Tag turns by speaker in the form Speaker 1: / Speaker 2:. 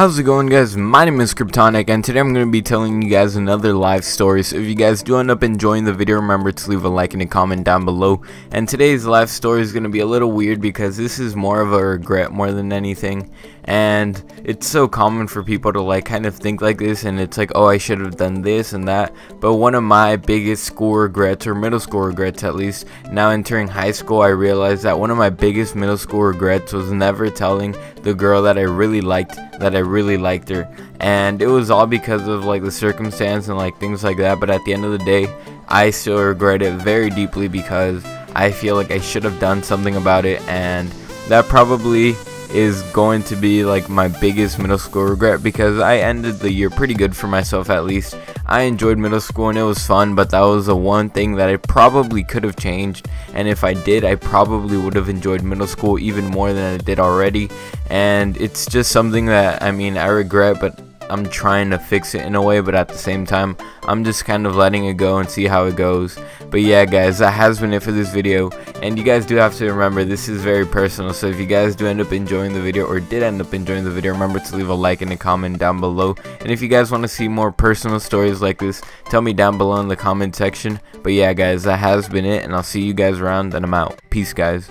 Speaker 1: How's it going guys? My name is Kryptonic and today I'm going to be telling you guys another live story. So if you guys do end up enjoying the video, remember to leave a like and a comment down below. And today's live story is going to be a little weird because this is more of a regret more than anything. And it's so common for people to like kind of think like this and it's like, oh I should have done this and that. But one of my biggest school regrets, or middle school regrets at least, now entering high school I realized that one of my biggest middle school regrets was never telling the girl that I really liked that I really liked her. And it was all because of like the circumstance and like things like that. But at the end of the day I still regret it very deeply because I feel like I should have done something about it. And that probably is going to be like my biggest middle school regret because I ended the year pretty good for myself at least. I enjoyed middle school and it was fun, but that was the one thing that I probably could have changed. And if I did, I probably would have enjoyed middle school even more than I did already. And it's just something that I mean I regret, but I'm trying to fix it in a way, but at the same time, I'm just kind of letting it go and see how it goes. But yeah, guys, that has been it for this video. And you guys do have to remember, this is very personal. So if you guys do end up enjoying the video or did end up enjoying the video, remember to leave a like and a comment down below. And if you guys want to see more personal stories like this, tell me down below in the comment section. But yeah, guys, that has been it. And I'll see you guys around and I'm out. Peace, guys.